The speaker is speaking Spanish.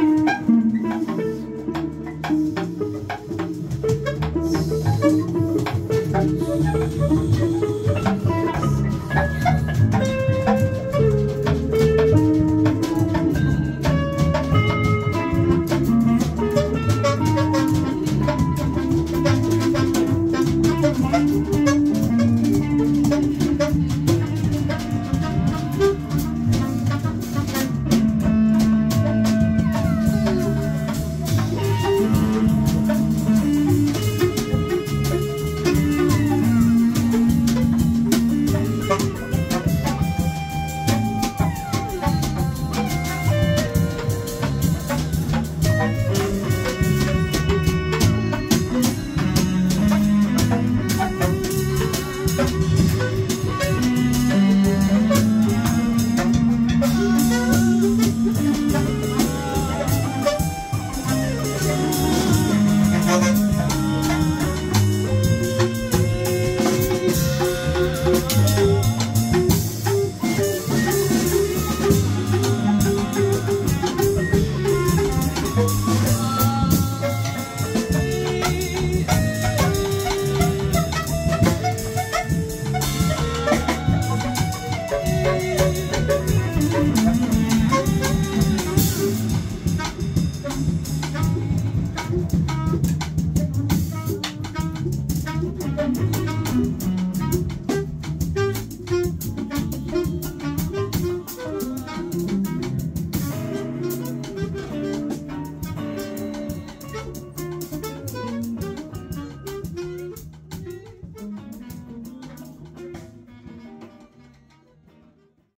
Thank